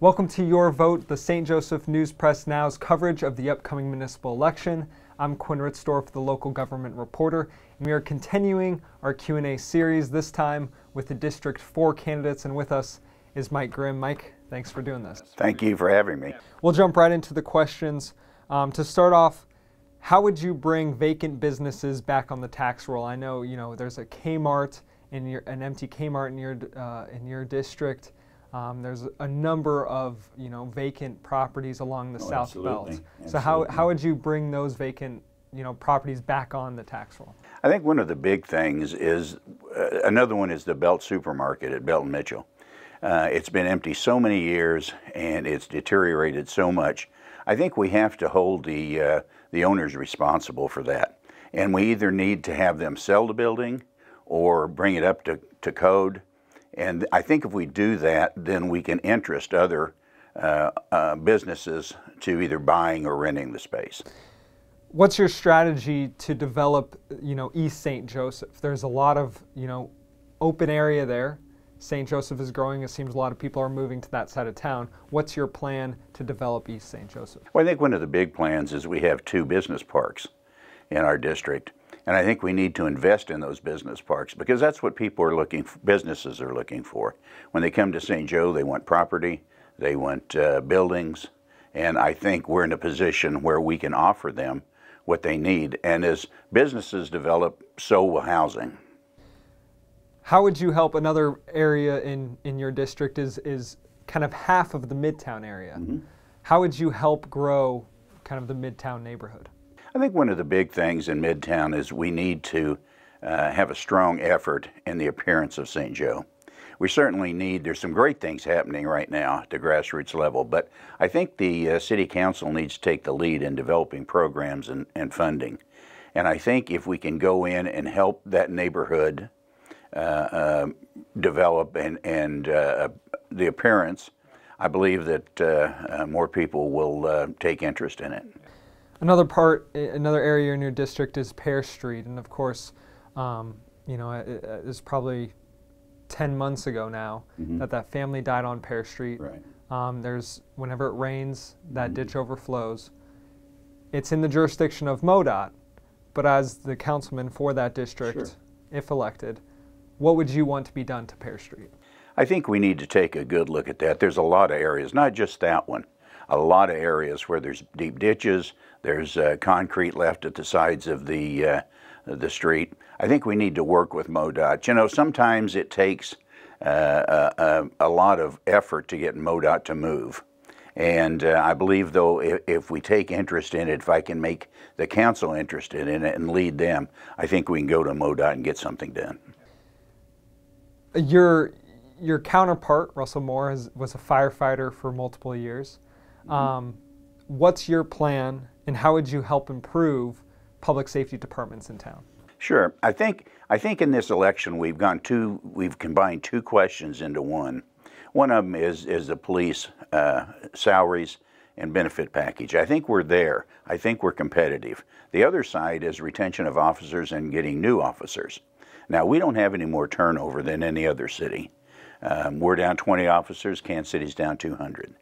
Welcome to Your Vote, the St. Joseph News Press Now's coverage of the upcoming municipal election. I'm Quinn Ritzdorf, the local government reporter, and we are continuing our Q&A series, this time with the District 4 candidates, and with us is Mike Grimm. Mike, thanks for doing this. Thank you for having me. We'll jump right into the questions. Um, to start off, how would you bring vacant businesses back on the tax roll? I know, you know, there's a Kmart in your, an empty Kmart in your, uh, in your district. Um, there's a number of you know vacant properties along the Oh, South absolutely. Belt. So how, Absolutely. how would you bring those vacant you know properties back on the tax roll? I think one of the big things is uh, another one is the Belt Supermarket at Belton Mitchell. Uh, it's been empty so many years and it's deteriorated so much. I think we have to hold the uh, the owners responsible for that, and we either need to have them sell the building or bring it up to, to code. And I think if we do that, then we can interest other uh, uh, businesses to either buying or renting the space. What's your strategy to develop you know East St. Joseph? There's a lot of you know open area there. St. Joseph is growing. It seems a lot of people are moving to that side of town. What's your plan to develop East St. Joseph? Well, I think one of the big plans is we have two business parks in our district. And I think we need to invest in those business parks because that's what people are looking for, businesses are looking for. When they come to St. Joe, they want property, they want uh, buildings, and I think we're in a position where we can offer them what they need. And as businesses develop, so will housing. How would you help another area in, in your district is, is kind of half of the Midtown area. How would you help grow kind of the Midtown neighborhood? I think one of the big things in Midtown is we need to uh, have a strong effort in the appearance of St. Joe. We certainly need, there's some great things happening right now at the grassroots level, but I think the uh, City Council needs to take the lead in developing programs and, and funding. And I think if we can go in and help that neighborhood uh, uh, develop and, and uh, the appearance, I believe that uh, uh, more people will uh, take interest in it. Another part, another area in your district is Pear Street, and of course, um, you know, it, it- it's probably 10 months ago now that that family died on Pear Street. Right. Um, there's whenever it rains, that ditch overflows. It's in the jurisdiction of MoDOT, but as the councilman for that district, Sure. if elected, what would you want to be done to Pear Street? I think we need to take a good look at that. There's a lot of areas, not just that one, a lot of areas where there's deep ditches, there's uh, concrete left at the sides of the uh, the street. I think we need to work with MoDOT. You know, sometimes it takes uh, a, a, lot of effort to get MoDOT to move. And uh, I believe, though, if, if we take interest in it, if I can make the council interested in it and lead them, I think we can go to MoDOT and get something done. Your your counterpart, Russell Moore, has, was a firefighter for multiple years. Um, what's your plan, and how would you help improve public safety departments in town? Sure. I think I think in this election we've gone two we've combined two questions into one. One of them is is the police uh, salaries and benefit package. I think we're there. I think we're competitive. The other side is retention of officers and getting new officers. Now we don't have any more turnover than any other city. Um, we're down 20 officers. Kansas City's down 200.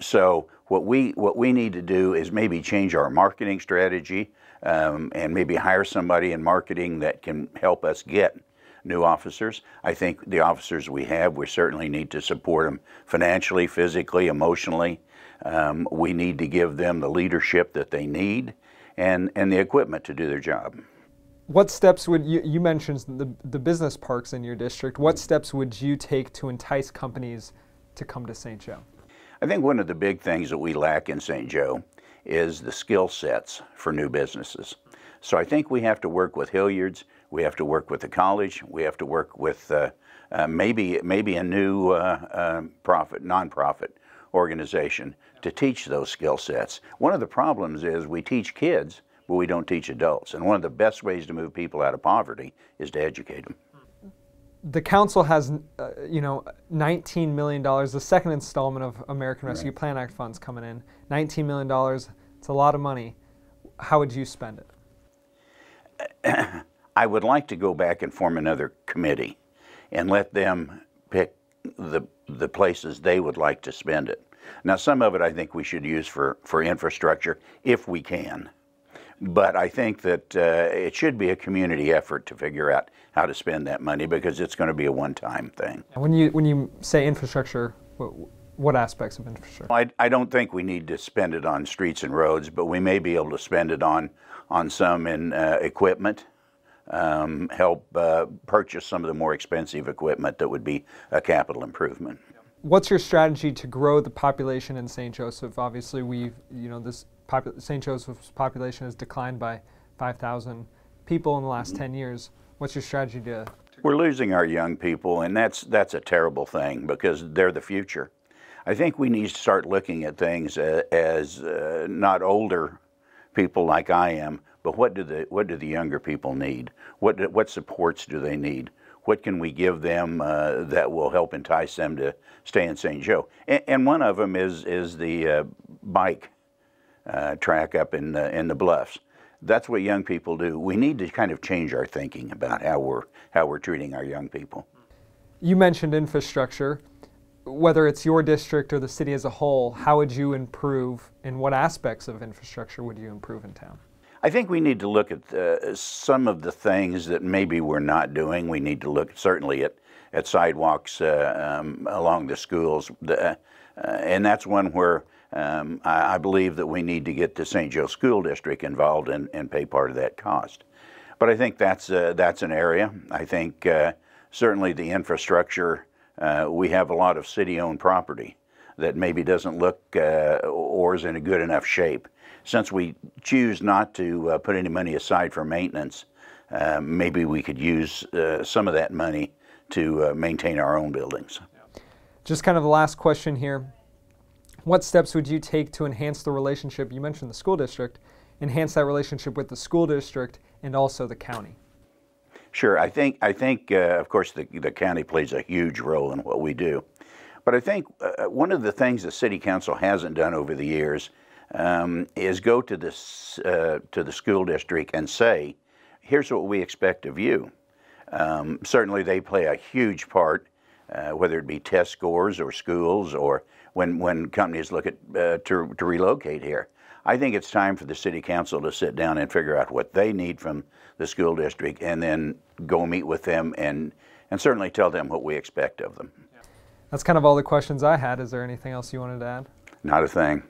So what we what we need to do is maybe change our marketing strategy um, and maybe hire somebody in marketing that can help us get new officers. I think the officers we have, we certainly need to support them financially, physically, emotionally. Um, we need to give them the leadership that they need and and the equipment to do their job. What steps would you, you mentioned the, the business parks in your district? What steps would you take to entice companies to come to St. Joe? I think one of the big things that we lack in St. Joe is the skill sets for new businesses. So I think we have to work with Hillyard's, we have to work with the college, we have to work with uh, uh, maybe maybe a new uh, uh, profit nonprofit organization to teach those skill sets. One of the problems is we teach kids, but we don't teach adults. And one of the best ways to move people out of poverty is to educate them. The council has, uh, you know, $19 million, the second installment of American Rescue Plan Act funds coming in. $19 million, it's a lot of money. How would you spend it? I would like to go back and form another committee and let them pick the, the places they would like to spend it. Now, some of it I think we should use for, for infrastructure if we can. But I think that uh, it should be a community effort to figure out how to spend that money because it's going to be a one-time thing. When you when you say infrastructure, what, what aspects of infrastructure? I, I don't think we need to spend it on streets and roads, but we may be able to spend it on on some in uh, equipment. Um, help uh, purchase some of the more expensive equipment that would be a capital improvement. What's your strategy to grow the population in St. Joseph? Obviously, we've you know this St. Joseph's population has declined by 5,000 people in the last 10 years. What's your strategy to? We're losing our young people, and that's that's a terrible thing because they're the future. I think we need to start looking at things uh, as uh, not older people like I am, but what do the what do the younger people need? What do, what supports do they need? What can we give them uh, that will help entice them to stay in St. Joe? And, and one of them is is the uh, bike uh, track up in the, in the bluffs. That's what young people do. We need to kind of change our thinking about how we're how we're treating our young people. You mentioned infrastructure. Whether it's your district or the city as a whole, how would you improve? In what aspects of infrastructure would you improve in town? I think we need to look at uh, some of the things that maybe we're not doing. We need to look certainly at at sidewalks uh, um, along the schools, the, uh, and that's one where um, I, I, believe that we need to get the St. Joe School District involved and, and pay part of that cost. But I think that's uh, that's an area. I think uh, certainly the infrastructure. Uh, we have a lot of city-owned property that maybe doesn't look uh, or is in a good enough shape. Since we choose not to uh, put any money aside for maintenance, uh, maybe we could use some of that money to maintain our own buildings. Just kind of the last question here. What steps would you take to enhance the relationship? You mentioned the school district, enhance that relationship with the school district and also the county. Sure, I think I think uh, of course the the county plays a huge role in what we do, but I think uh, one of the things the city council hasn't done over the years um, is go to this uh, to the school district and say, "Here's what we expect of you." Um, certainly, they play a huge part, uh, whether it be test scores or schools or when, when companies look at uh, to, to relocate here. I think it's time for the city council to sit down and figure out what they need from the school district and then go meet with them and, and certainly tell them what we expect of them. That's kind of all the questions I had. Is there anything else you wanted to add? Not a thing.